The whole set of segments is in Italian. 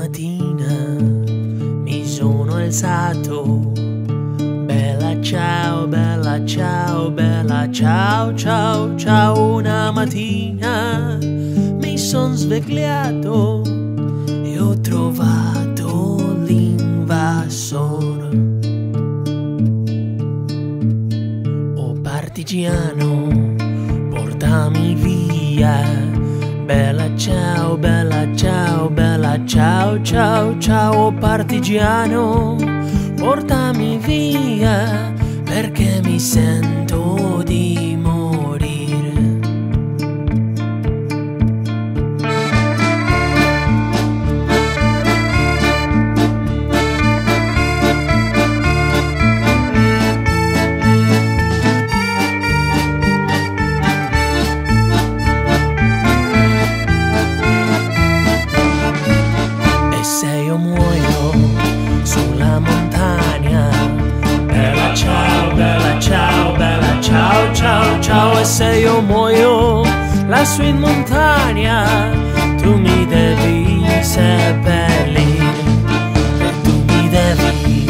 mattina mi sono alzato. Bella ciao, bella ciao, bella ciao, ciao, ciao. Una mattina mi sono svegliato e ho trovato l'invasore. O oh, partigiano, portami via Bella ciao, bella ciao, bella ciao, ciao, ciao partigiano, portami via perché mi sento sulla montagna, bella ciao, bella ciao, bella ciao, ciao, ciao. E se io muoio lassù in montagna, tu mi devi seppellire. E tu mi devi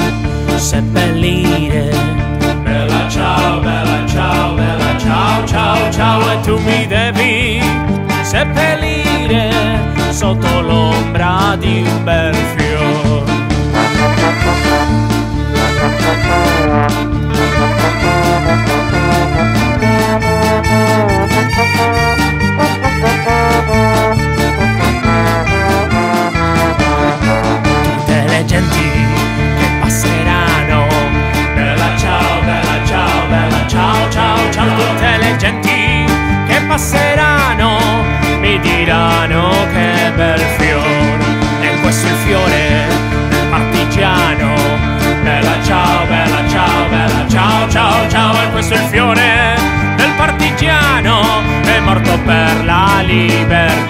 seppellire. Bella ciao, bella ciao, bella ciao, ciao, ciao. E tu mi devi seppellire sotto l'ombra di un bel fiore. morto per la libertà.